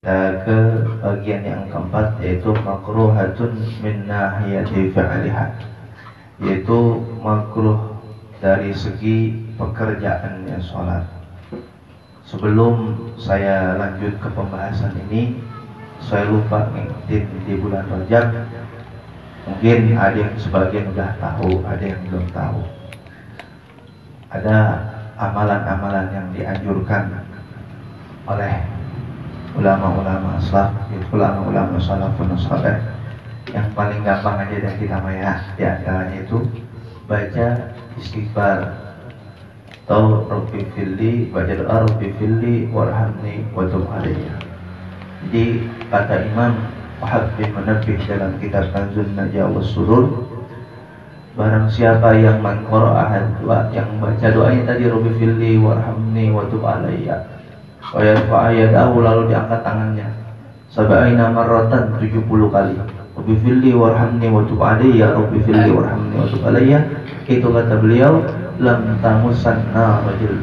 kita ke bagian yang keempat yaitu makruhatun min nahiyati fi'liha. Yaitu makruh dari segi pekerjaannya sholat. Sebelum saya lanjut ke pembahasan ini saya lupa ngikutin di bulan Rajab. Mungkin ada yang sebagian sudah tahu ada yang belum tahu. Ada amalan-amalan yang dianjurkan oleh ulama-ulama salaf, ulama-ulama salafun saleh. Yang paling gampang aja dari kita maya di antaranya itu baca istighfar. Atau Rabbi Fili baca doa Rabbi Fili warhamni wa tub jadi kata Imam Wahab bin Menabih dalam kitab Tanzun Najah wa Surur Barang siapa yang ahad yang baca doanya tadi Rabbi Fili warhamni wa tub alayya wa yarfa'a yadahu lalu diangkat tangannya. Sab'ina marratan 70 kali. Rabbi filli warhamni wa tub alayya Rabbi filli warhamni wa tub alayya itu kata beliau lam tamusan rajul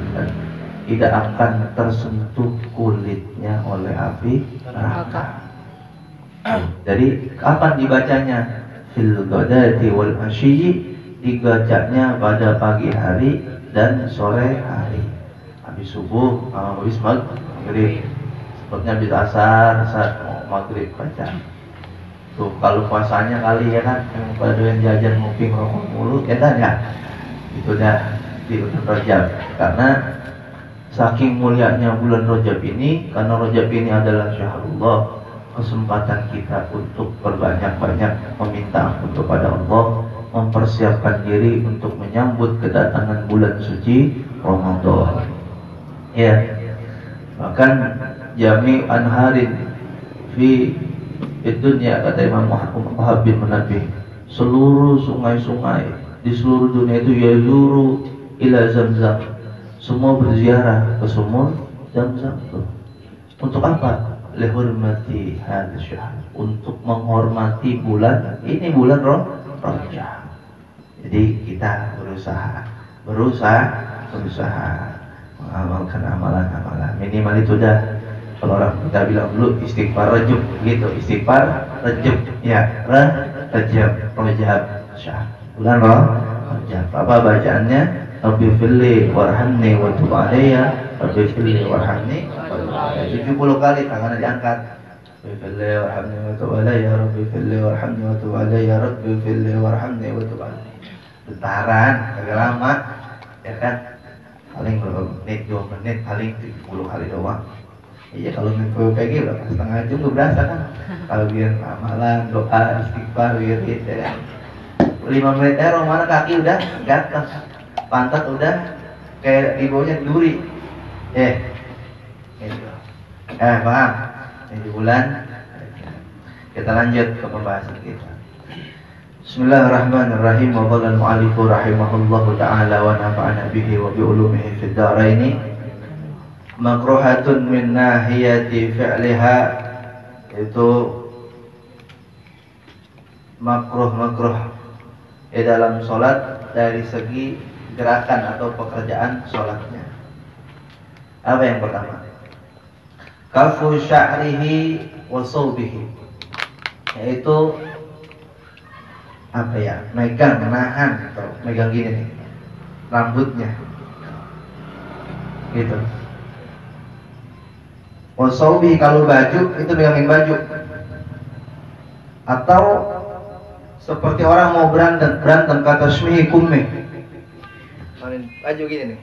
tidak akan tersentuh kulitnya oleh api neraka. Jadi kapan dibacanya? Fil ghadati wal asyi dibacanya pada pagi hari dan sore hari subuh uh, habis maghrib. sepertinya habis asar saat mau maghrib baca tuh kalau puasanya kali ya kan yang pada yang jajan ngopi rokok mulu ya kan ya? Itu dah di bulan Rajab. Karena saking mulianya bulan Rajab ini karena Rajab ini adalah syahrullah kesempatan kita untuk berbanyak-banyak meminta ampun kepada Allah mempersiapkan diri untuk menyambut kedatangan bulan suci Ramadan ya. Bahkan jami anharin fi dunia kata Imam Muhammad bin Menabih seluruh sungai-sungai di seluruh dunia itu ya zuru ila zamzam. Semua berziarah ke sumur zamzam itu. Untuk apa? Lehurmati hadis untuk menghormati bulan. Ini bulan roh Rajab jadi kita berusaha. Berusaha berusaha mengamalkan amalan-amalan minimal itu dah. Kalau orang kita bilang dulu istighfar rejub. Gitu istighfar rejub. Ya rejub. Rejab syah. Bulan roh rejab apa bacaannya? Rabbi fili warhamni wa tub Rabbi fili warhamni 70 kali tangannya diangkat. Rabbi fili warhamni wa tub Rabbi fili warhamni wa tub Rabbi fili warhamni wa tub alayya. Bentaran, agak lama. Ya kan paling berapa menit dua menit paling 70 kali doang. Iya kalau main PUBG berapa setengah jam tuh berasa kan. Kalau biar amalan doa istighfar wirid ya kan. Lima menit eh mana kaki udah gatel pantat udah kayak di bawahnya duri. Eh gitu. eh paham? Ini bulan. Kita lanjut ke pembahasan kita Bismillahirrahmanirrahim. Wa qala al-mu'allifu rahimahullahu ta'ala wa nafa'ana bihi wa bi ulumihi fid dharain makruhatun min nahiyati fi'liha itu makruh-makruh di dalam solat dari segi gerakan atau pekerjaan solatnya. Apa yang pertama? Kafu sya'rihi wa yaitu apa ya? Megang menahan atau megang gini nih. Rambutnya. Gitu. Wasaubi kalau baju itu megangin baju. Atau seperti orang mau berantem berantem kata smihi kummi baju gini nih.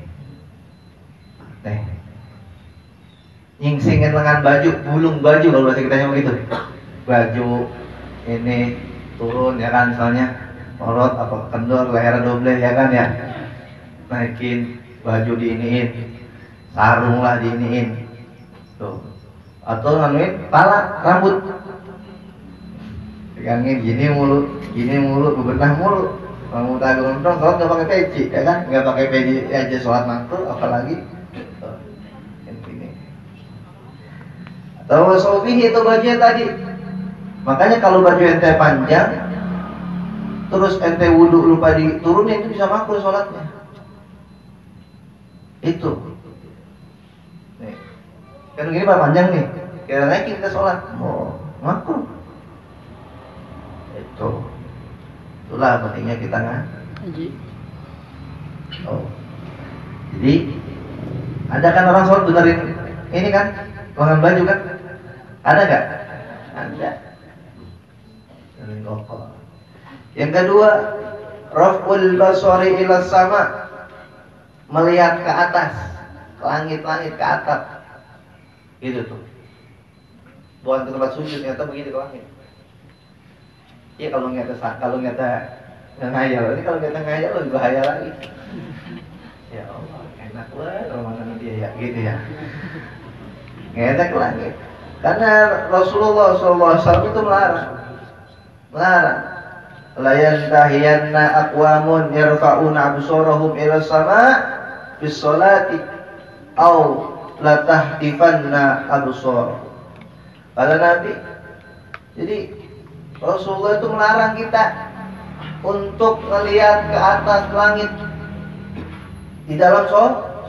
Nih nyingsingin lengan baju bulung baju kalau bahasa kita begitu baju ini turun ya kan? Misalnya orot apa kendor leher doble ya kan ya? Naikin baju diiniin sarung lah diiniin. Tuh. Atau nganuin pala rambut. Pegangin gini mulu gini mulu bebenah mulu. Kamu tak gondrong sholat nggak pakai peci ya kan? Nggak pakai peci aja sholat mantul apalagi. Ini atau sobihi itu bajunya tadi Makanya kalau baju ente panjang, terus ente wudhu lupa diturunin itu bisa makruh sholatnya. Itu. Nih. Kan gini pak panjang nih. kita naikin kita sholat. Mau makruh. Itu. Itulah pentingnya kita ngaji oh. Jadi ada kan orang sholat benerin ini kan lengan baju kan? Ada nggak? Ada yang kedua raful basari ila sama. Melihat ke atas ke langit-langit ke atap gitu tuh. Bukan ke tempat sujud ternyata begitu ke langit. Iya kalau ada kalau ada ngayal. Ini kalau ada ngayal lebih bahaya lagi. Ya Allah enak banget kalau dia ya gitu ya. Enak lagi. Karena Rasulullah SAW itu melarang melarang la yantahiyanna aqwamun yarfa'una absarahum ila sama bis salati au la tahtifanna absar kata Nabi jadi Rasulullah itu melarang kita untuk melihat ke atas langit di dalam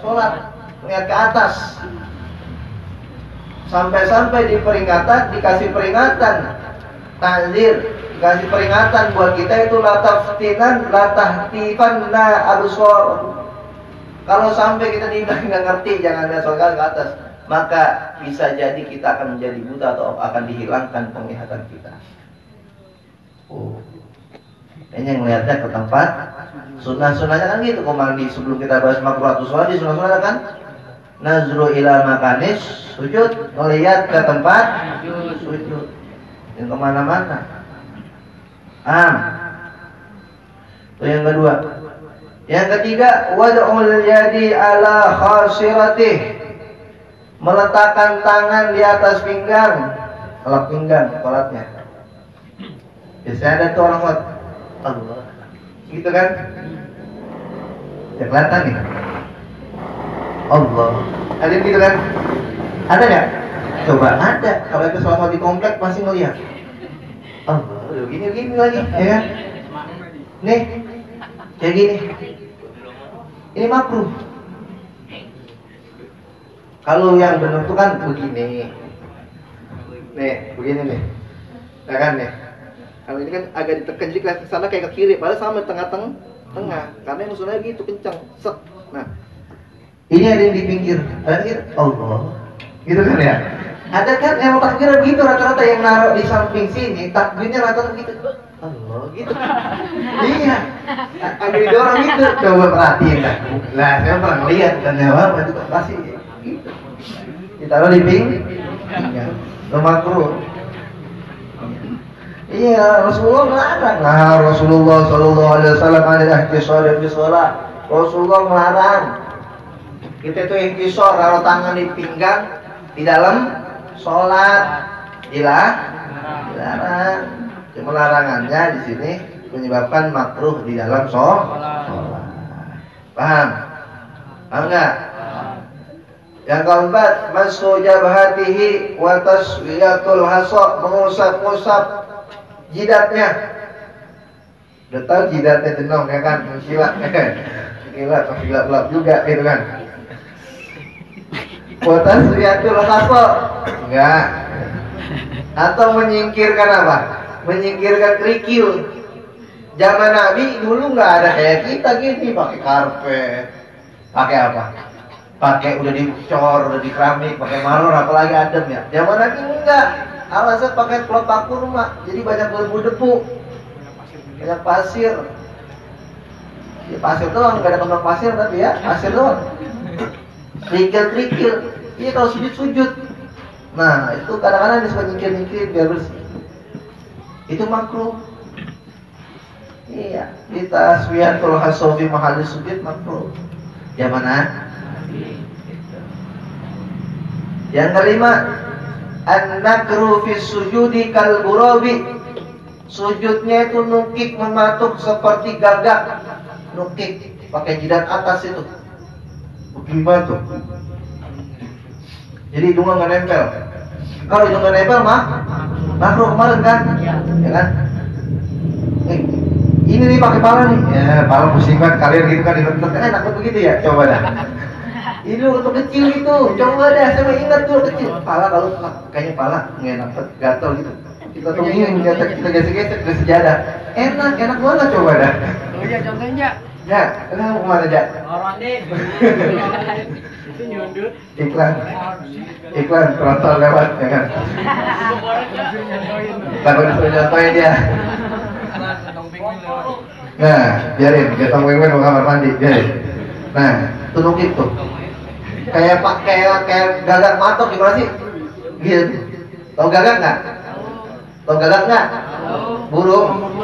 sholat melihat ke atas. Sampai-sampai di peringatan dikasih peringatan takzir dikasih peringatan buat kita itu lataftinan latahtifanna absor kalau sampai kita tidak nggak ngerti jangan ada sholat ke atas. Maka bisa jadi kita akan menjadi buta atau akan dihilangkan penglihatan kita. Oh. Ini yang melihatnya ke tempat sunnah-sunnahnya kan gitu kemarin di sebelum kita bahas makruh sholat di sunnah-sunnah kan? Nazru ila makanis sujud. Melihat ke tempat sujud. Yang ke mana-mana ah itu yang kedua. Yang ketiga wad'ul yadi ala khasiratih. Meletakkan tangan di atas pinggang. Kalau pinggang sholatnya biasanya ada tuh orang buat. Allah. Gitu kan? Ya kelihatan nih. Allah. Ada gitu kan? Ada nggak? Coba ada. Kalau itu selama di komplek pasti ngeliat Allah gini gini lagi. Ya kan? Nih kayak gini. Ini makruh kalau yang benar itu kan begini. Nih begini nih. Ya kan nih. Kalau ini kan agak ditekan jadi kelihatan sana kayak ke kiri, padahal sama tengah-tengah tengah. Karena yang musuhnya gitu kencang, set. Nah, ini ada yang di pinggir, yang Allah, gitu kan ya? Ada kan yang takbir begitu rata-rata yang naruh di samping sini, takbirnya rata-rata begitu. Allah, gitu. iya, agak didorong gitu. Coba perhatiin kan. Lah, saya pernah ngeliat dan apa itu pasti gitu. Ditaruh di pinggir, nomor makruh. Iya, Rasulullah melarang. Nah, Rasulullah Shallallahu Alaihi Wasallam ada ihtisar di sholat. Rasulullah melarang. Kita itu ihtisar kalau tangan di pinggang di dalam sholat. Gila, dilarang. Cuma larangannya di sini menyebabkan makruh di dalam sholat. Paham? Paham nggak? Yang keempat, masuk jabhatihi wa taswiyatul hasab, mengusap-usap jidatnya udah tahu jidatnya jenong ya kan silat gila gila gelap juga gitu kan Buatan suriatul kaso enggak. Atau menyingkirkan apa? Menyingkirkan kerikil. Zaman Nabi dulu nggak ada kayak kita gini pakai karpet. Pakai apa? Pakai udah dicor udah di keramik pakai maror apalagi adem ya. Zaman Nabi enggak. Alasan pakai pelotak kurma jadi banyak debu-debu banyak pasir. Ya pasir doang nggak ada kembang pasir tapi ya pasir doang kerikil-kerikil. Iya kalau sujud-sujud nah itu kadang-kadang disuka nyingkir-nyingkir biar bersih. Itu makruh. Iya kita aswiyatul hasofi mahal sujud makruh. Ya mana? Yang kelima An-nakru fi sujudi kal burabi. Sujudnya itu nukik mematuk seperti gagak. Nukik pakai jidat atas itu. Bagaimana tuh? Jadi hidungnya nggak nempel. Kalau hidung nggak nempel mah makruh kemarin kan? Ya kan? Eh, ini nih pakai pala nih. Ya, pala musiman kalian gitu kan dibentuk enak begitu ya. Coba dah. Ini waktu kecil gitu, coba deh, saya ingat tuh kecil. Pala kalau kayaknya pala nggak enak, gatel gitu. Kita tungguin, kita kita gesek-gesek ke sejadah. Enak, enak banget coba dah. Oh iya contohnya. Ya, kenapa ke mana aja? Orang deh. Itu nyundut. Iklan, iklan tronton lewat, ya kan? Takut disuruh contohin dia. Nah, biarin, kita mau mau kamar mandi, biarin. Nah, tuh itu. Kayak pak kayak kayak gagak matok gimana sih? Gitu. Tahu gagak nggak? Tahu gagak nggak? Burung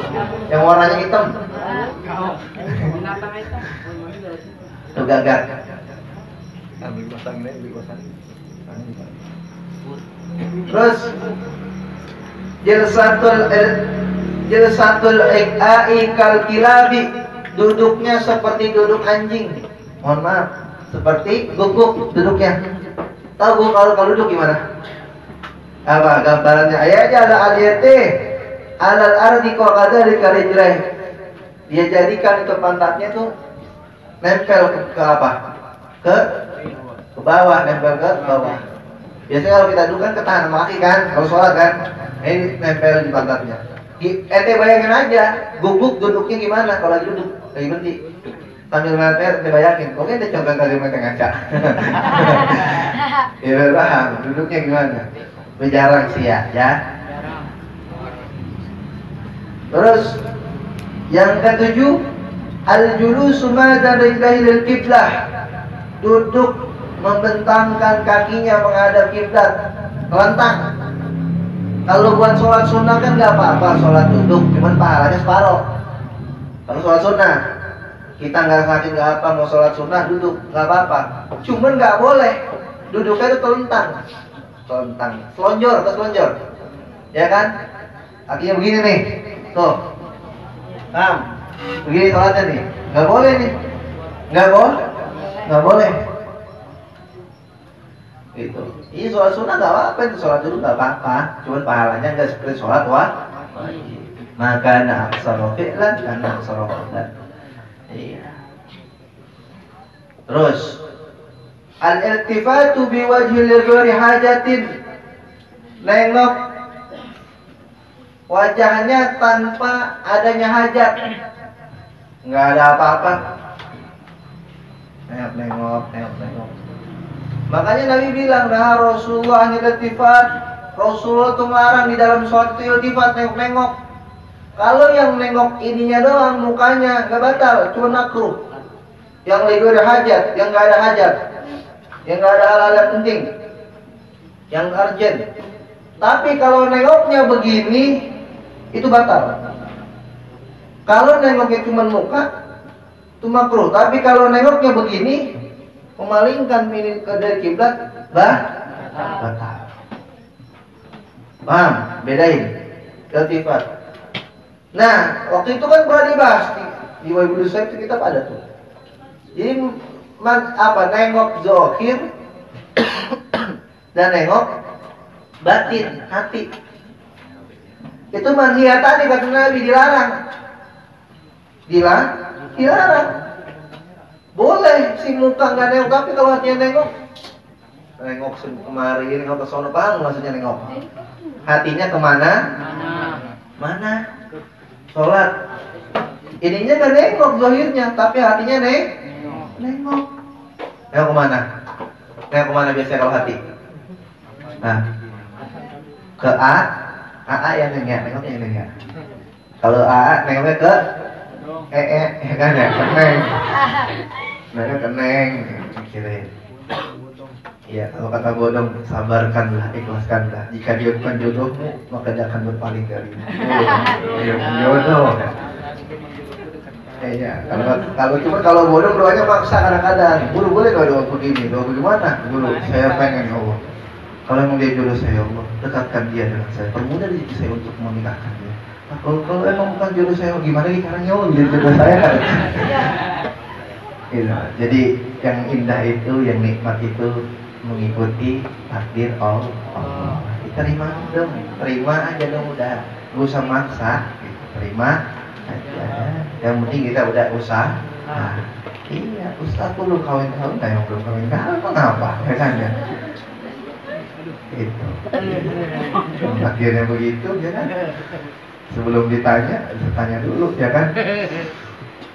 yang warnanya hitam. Binatang itu. Tuh gagak. Terus jalsatul jalsatul iqai kal kilabi duduknya seperti duduk anjing. Mohon maaf, seperti guguk duduknya. Tahu gua kalau kalau duduk gimana? Apa gambarannya? Ayatnya ada aliyate alal ardi kau ada di karijleh. Dia jadikan itu pantatnya tuh nempel ke, ke apa? Ke ke bawah, nempel ke bawah. Biasanya kalau kita duduk kan ketahan sama kaki kan, kalau sholat kan, ini nempel di pantatnya. Ente bayangin aja, guguk duduknya gimana kalau lagi duduk, lagi berhenti. Sambil ngeliatnya, ente bayangin, kok ente contoh kali mereka ngaca. ya paham, duduknya gimana. Berjarang sih ya, ya. Terus yang ketujuh, al-julusu mada rijlahil kiblah. Duduk membentangkan kakinya menghadap kiblat, kelentang. Kalau buat sholat sunnah kan nggak apa-apa sholat duduk, cuman pahalanya separuh. Kalau sholat sunnah, kita nggak sakit nggak apa mau sholat sunnah duduk nggak apa-apa. Cuman nggak boleh duduknya itu telentang, telentang, selonjor, ke selonjor, ya kan? Kakinya begini nih, tuh, Paham? Begini sholatnya nih, nggak boleh nih, nggak boleh, nggak boleh. Itu. Ini sholat sunnah nggak apa-apa, itu sholat dulu nggak apa-apa. Cuman pahalanya nggak seperti sholat wah. Maka nak fi'lan karena aksara qawlan. Iya. Terus al-iltifatu biwajhi hajatin. Nengok wajahnya tanpa adanya hajat. Nggak ada apa-apa. Nengok, nengok, nengok, nengok. Makanya Nabi bilang, nah Rasulullah iltifat. Rasulullah itu melarang di dalam suatu iltifat nengok-nengok. Kalau yang nengok ininya doang, mukanya nggak batal, cuma makruh. Yang lagi ada hajat, yang nggak ada hajat, yang nggak ada hal-hal penting, yang urgent. Tapi kalau nengoknya begini, itu batal. Kalau nengoknya cuma muka, itu makruh. Tapi kalau nengoknya begini, memalingkan milik ke dari kiblat, bah, batal. Paham? Bedain. Iltifat. Nah, waktu itu kan pernah dibahas di, di Waibul itu kitab ada tuh. Jadi man, apa nengok zohir dan nengok batin hati. Itu manhiat tadi kata Nabi dilarang. Dilarang, dilarang. Boleh si muka nggak nengok, tapi kalau hatinya nengok, nengok kemari, nengok ke sono, paham maksudnya nengok? Hatinya ke mana? Mana? Sholat. Ininya nggak nengok zahirnya, tapi hatinya neng, nengok. Nengok ke mana? Nengok ke mana biasanya kalau hati? Nah, ke A, AA yang nengok, nengoknya yang nengok. Kalau AA nengoknya ke eh eh ya kan ya keneng keneng mikirin Iya, kalau kata bodong, sabarkanlah, ikhlaskanlah. Jika dia bukan jodohmu, maka dia akan berpaling darimu. Iya, jodoh. Iya, kalau kalau cuma kalau bodong doanya maksa kadang-kadang. Guru boleh nggak doa begini, doa bagaimana? Guru, saya pengen ya Allah. Kalau emang dia jodoh saya ya Allah, dekatkan dia dengan saya. Permudah rezeki saya untuk menikahkan dia. Nah, kalau kalau emang bukan jodoh saya, gimana nih caranya Allah menjadi jodoh saya? Gitu. Jadi yang indah itu, yang nikmat itu mengikuti takdir Allah. Terima dong, terima aja dong udah, gak usah maksa, gitu. terima aja. Yang penting kita udah usaha. Nah, Iya, Ustaz belum kawin-kawin, nah yang belum kawin-kawin mengapa? Ya kan ya? Itu. Akhirnya begitu, ya kan? Sebelum ditanya, tanya dulu, ya kan?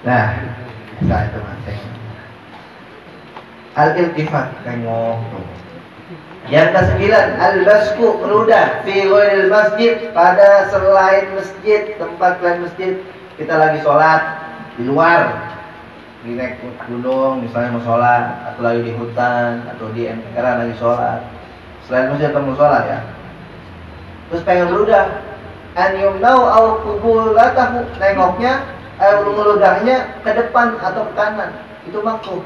Nah, saya itu mas, Al-iltifat, tengok tuh. Yang kesembilan, al-basku meludah fi masjid pada selain masjid, tempat selain masjid. Kita lagi sholat di luar, di naik gunung misalnya mau sholat atau lagi di hutan atau di emperan lagi sholat selain masjid atau mau sholat ya. Terus pengen berudah an yumnau au kubulatahu nengoknya eh, meludahnya ke depan atau ke kanan. Itu makruh.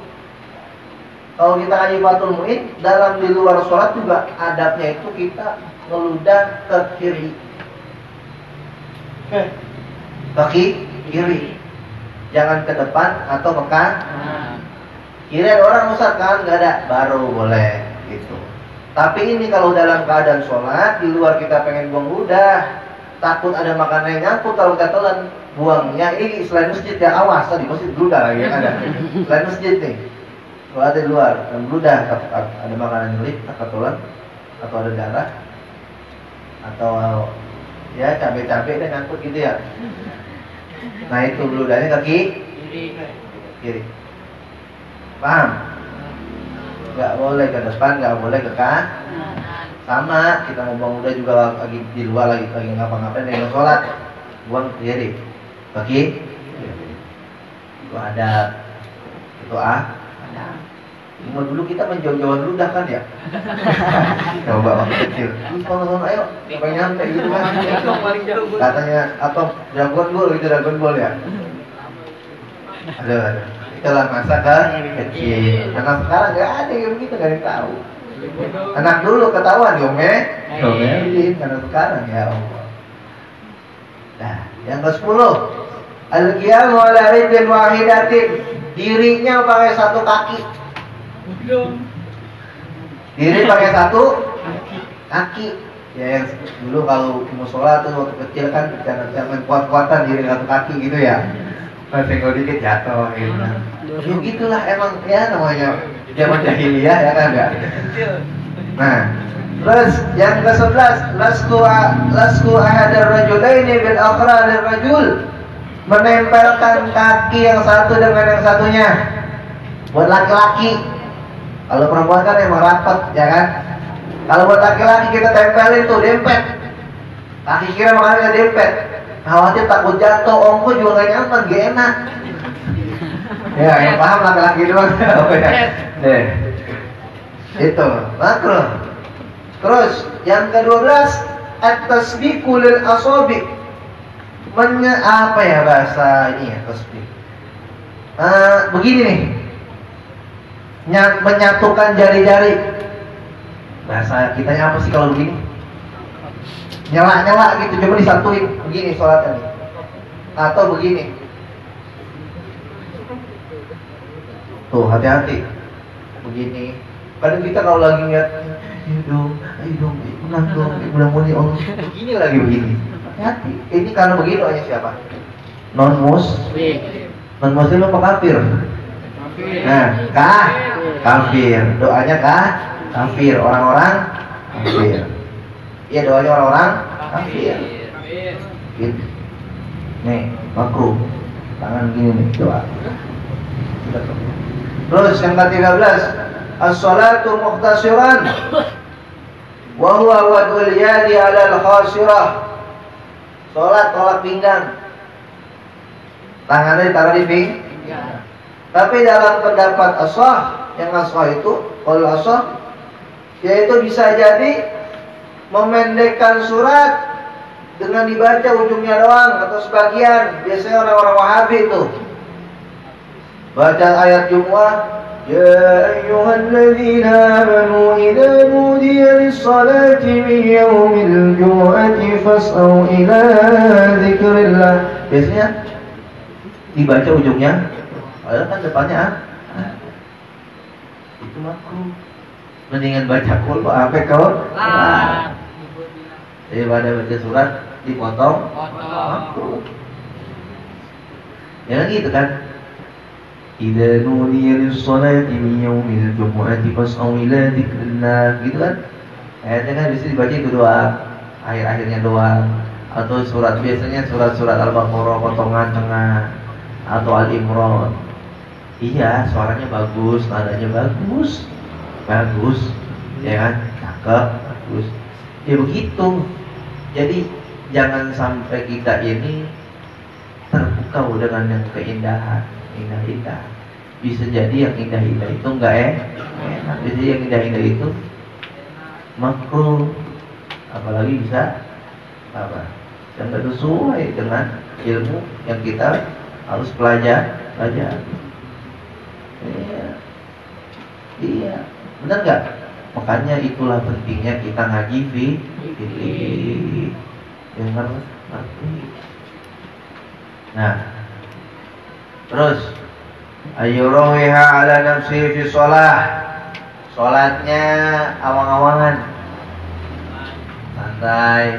Kalau kita ngaji Fatul Mu'in dalam di luar sholat juga adabnya itu kita meludah ke kiri. Kaki kiri. Jangan ke depan atau ke kanan. Kira orang Ustaz? Kan? Nggak ada, baru boleh. Gitu. Tapi ini kalau dalam keadaan sholat di luar kita pengen buang ludah, takut ada makanan yang nyangkut kalau kita telan buangnya ini selain masjid ya awas tadi masjid ludah lagi yang ada selain masjid nih kalau ada di luar dan ludah ada makanan nyelip atau telan atau ada darah atau ya cabai-cabai dan nyangkut gitu ya Nah itu ludahnya kaki kiri. Paham? Gak boleh ke depan, gak boleh ke kanan. Sama kita mau buang udah juga lagi di luar lagi lagi ngapa-ngapain lagi sholat. Buang kiri kaki itu ada itu ah ada. Cuma dulu kita menjauh-jauhan ludah kan ya? Coba waktu kecil. Kalau ayo Sampai nyampe gitu kan. Katanya atau Dragon Ball gitu Dragon Ball ya? Ada ada Itulah masa kan kecil Anak sekarang gak ada yang begitu gak ada yang tahu. Anak dulu ketahuan Yome Yome Karena sekarang ya Allah. Nah yang ke sepuluh. Al-Qiyamu ala ridin wahidatin. Dirinya pakai satu kaki. Diri pakai satu kaki. Ya yang dulu kalau musola tuh waktu kecil kan jangan kuat-kuatan diri satu kaki gitu ya. Senggol dikit jatuh gitu. Ya gitulah emang ya namanya zaman jahiliyah ya kan enggak. Nah, terus yang ke-11 lasku lasku ahadar rajulaini bil akhra lil rajul menempelkan kaki yang satu dengan yang satunya buat laki-laki kalau perempuan kan emang rapat, ya kan? Kalau buat laki-laki kita tempelin tuh dempet. Kaki kira makanya dempet. Khawatir takut jatuh, ongko juga gak nyaman, gak enak. ya, yang paham laki-laki doang. ya. Nih. Itu, makro. Terus yang ke-12 at-tasbiqu lil asabi. Menye apa ya bahasa ini ya tasbih? Uh, begini nih menyatukan jari-jari. Bahasa kita apa sih kalau begini? Nyela-nyela gitu, coba disatuin begini sholatnya nih. Atau begini. Tuh hati-hati. Begini. Kadang kita kalau lagi lihat, ayo dong, ayo dong, menang dong, mudah-mudahan Allah. Begini lagi begini. Hati-hati. Ini karena begini hanya siapa? Non muslim. Non muslim apa kafir? Nah, kah? Kafir. Doanya kah? Kafir. Orang-orang kafir. Iya doanya orang-orang kafir. Gitu. Nih, makruh. Tangan gini nih, doa. Terus yang ke-13, as-salatu muhtasiran wa huwa wadul yadi 'ala al-khasirah. Salat tolak pinggang. Tangannya ditaruh di pinggang. Tapi dalam pendapat asah, yang asah itu, kalau asah, yaitu bisa jadi memendekkan surat dengan dibaca ujungnya doang atau sebagian. Biasanya orang-orang Wahabi itu baca ayat Jumu'ah يا أيها الذين آمنوا إذا نودي للصلاة من يوم الجمعة فاسعوا إلى ذكر الله biasanya dibaca ujungnya Padahal kan depannya ah, itu makruh. Mendingan baca kul kok apa kau? Ah. Daripada baca surat dipotong. Makruh. Ya gitu kan. Idza nudiya lis-salati min yaumil jumu'ati fas'au ila dzikrillah gitu kan? Ayatnya kan bisa dibaca itu doa. Akhir-akhirnya doa. Atau surat biasanya surat-surat Al-Baqarah potongan tengah. Atau Al-Imran. Iya suaranya bagus nadanya bagus. Bagus. Ya kan? Cakep bagus. Ya begitu jadi jangan sampai kita ini terpukau dengan yang keindahan indah-indah. Bisa jadi yang indah-indah itu enggak eh enak. Bisa yang indah-indah itu makruh. Apalagi bisa apa? Yang tidak sesuai dengan ilmu yang kita harus pelajari pelajari. Iya. Iya. Benar nggak? Makanya itulah pentingnya kita ngaji fi dengar ngerti nah. Terus. Ayurawiha ala nafsi fi sholah. Sholatnya awang-awangan. Santai.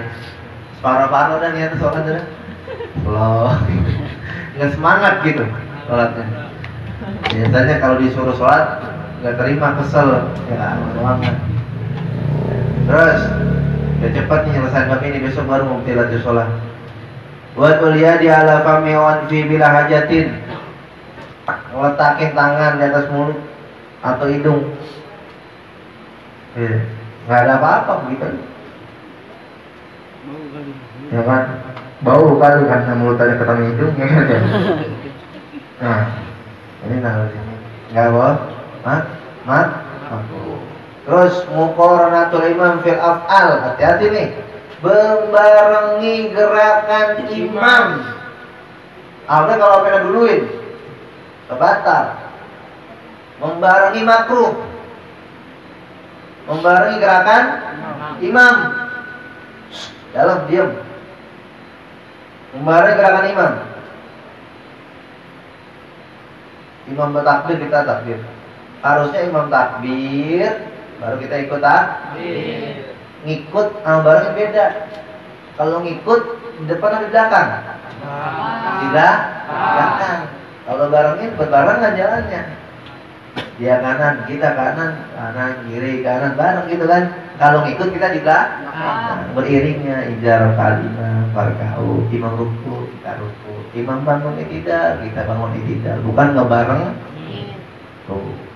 Separuh-paruh dan niat sholat udah slow nggak semangat gitu sholatnya. Biasanya kalau disuruh sholat nggak terima kesel. Ya awang-awangan. Terus ya cepat nih nyelesain bab ini besok baru mau tilati sholat buat mulia di ala fami fi bila hajatin Letakin tangan di atas mulut atau hidung. Eh, nggak ada apa-apa begitu. Ya kan? Bau kali karena mulut ada ketemu hidung ya kan? Nah, ini nah. Nggak bau? Mat? Mat? Terus muqaranatul imam fil af'al. Hati-hati nih. Membarengi gerakan imam. Apa kalau pengen duluin? kebatal membarengi makruh membarengi gerakan imam dalam diam membarengi gerakan imam imam bertakbir kita takbir harusnya imam takbir baru kita ikut takbir ngikut sama barengnya beda kalau ngikut di depan atau di belakang tidak belakang kalau barengin berbarengan jalannya. Dia kanan, kita kanan, kanan, kiri, kanan, bareng gitu kan. Kalau ngikut kita juga nah, beriringnya ijar kalimah, farkau, imam ruku, kita ruku, imam bangun tidak, kita bangun tidak, bukan ngebareng. Tuh.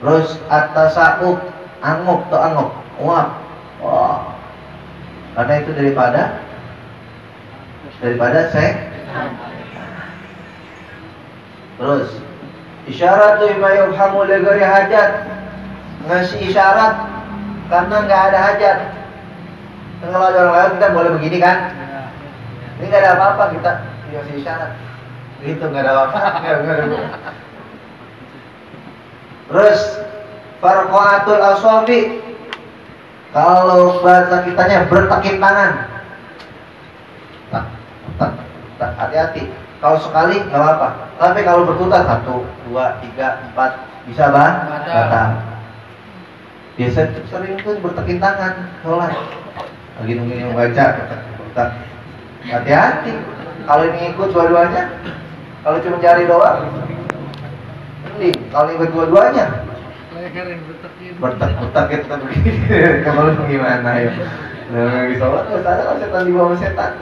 Terus atas aku anguk tuh anguk, wah, wah. Karena itu daripada daripada saya Terus isyarat tuh ma yufhamu li hajat. Ngasih isyarat karena nggak ada hajat. Kalau orang lewat kita boleh begini kan? Ini nggak ada apa-apa kita ngasih isyarat. Gitu nggak ada apa-apa. Terus farqatul aswabi kalau bahasa kitanya bertekin tangan. Hati-hati. Kalau sekali nggak apa-apa. Tapi kalau berputar satu, dua, tiga, empat, bisa bang? Batal. Biasa sering tuh bertekin tangan, sholat. Lagi nungguin yang baca. Hati-hati. Kalau ini ikut dua-duanya, kalau cuma cari doang, Kalau ikut dua-duanya, bertek-bertek kita begini. Kalau gimana ya? Nah, lagi sholat, ada kalau setan di bawah setan.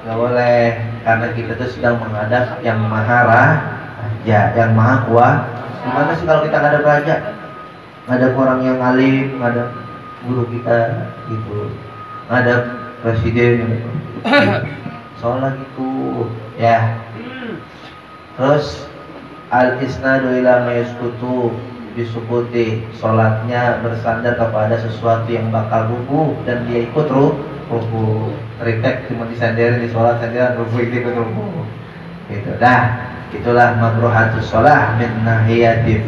Nggak boleh karena kita tuh sedang menghadap yang maha raja yang maha kuat. Gimana sih kalau kita nggak ada raja? Nggak ada orang yang alim nggak ada guru kita gitu. Nggak ada presiden gitu ya. Terus al isnadu ila mayaskutu disukuti sholatnya bersandar kepada sesuatu yang bakal rubuh dan dia ikut ruh ruku retek cuma disandera di sholat saja itu ikut ruku gitu. Dah itulah makruhatus sholat min nahiyati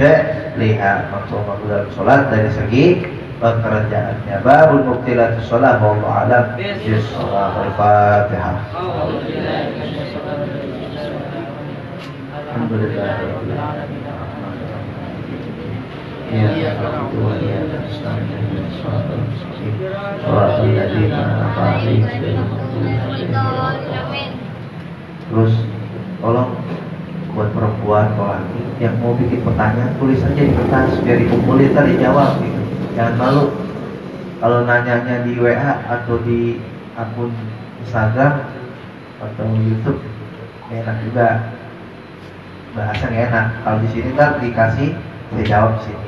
liha. Makruh makruh sholat dari segi pekerjaannya baru muktilatus sholat wallahu alam. Sholat al-fatihah Terus tolong luar kalau yang mau bikin pertanyaan tulis aja di kertas biar dikumpulin tadi jawab gitu. Jangan malu. Kalau nanyanya di WA atau di akun Instagram atau YouTube enak juga bahasa nggak enak. Kalau di sini kan dikasih saya jawab di sini.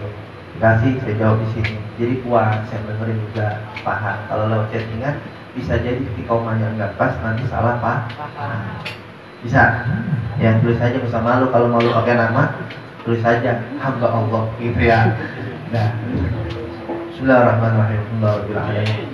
Dikasih saya jawab di sini. Jadi puas saya dengerin juga paham. Kalau lewat chattingan bisa jadi ketika omanya nggak pas nanti salah pak. Nah, bisa. Ya tulis aja bisa malu. Kalau malu pakai nama tulis saja hamba Allah gitu ya. Nah Bismillahirrahmanirrahim. Alhamdulillahirrahmanirrahim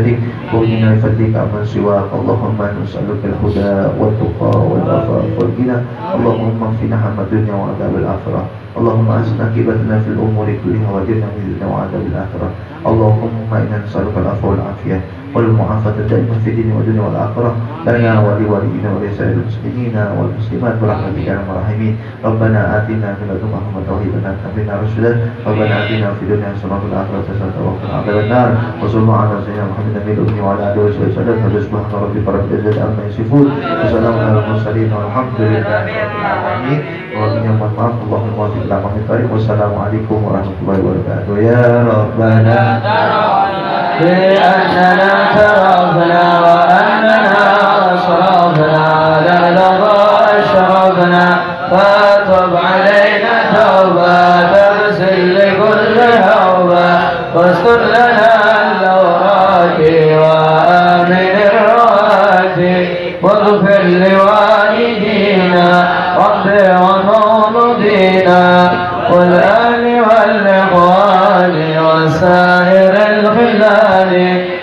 بيدك ومن فضلك عمن سواك. اللهم نسألك الهدى والتقى والعفاف والغنى. اللهم اغفنا هم الدنيا وعذاب الآخرة. اللهم أسنا كبتنا في الأمور كلها وجرنا من الدنيا وعذاب الآخرة. اللهم إنا نسألك العفو والعافية. والمعافاة دائما في الدين والدنيا والآخرة لنا ولوالدينا ولسائر المسلمين والمسلمات برحمتك يا ارحم الراحمين ربنا آتنا من لدنك رحمة وهب لنا من رشدا ربنا آتنا في الدنيا حسنة وفي الآخرة حسنة وقنا عذاب النار وصلى الله على سيدنا محمد النبي الأمي وعلى آله وصحبه وسلم سبحان ربك رب العزة عما يصفون وسلام على المرسلين والحمد لله رب العالمين وبنا mohon maaf Allahumma waffiq ila Wassalamualaikum warahmatullahi wabarakatuh ya rabbana بأننا ترفنا وأننا أصرفنا للغى أشرفنا فتب علينا توبة تغسل لكل هوبة واستر لنا اللورات وآمن الروات واغفر لوالدينا ربي ونور دينا والآل والإخوان وسائر الخلال.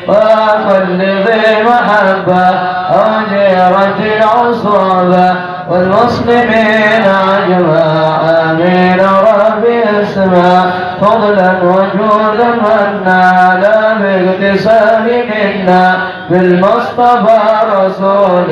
وكل ذي محبة أو جيرة والمسلمين أجمع آمين ربي اسمع. فضلا وجودا منا. بالمصطفى رسول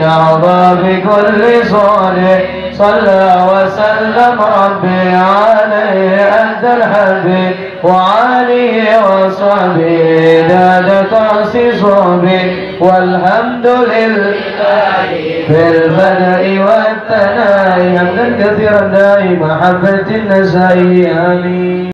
نعظى بكل صالح صلى وسلم ربي عليه أنت الحبيب وعليه وصحبه داد تأسيس به والحمد لله في البدء والثناء. حمدا كثيرا دائما محبة النسائي آمين.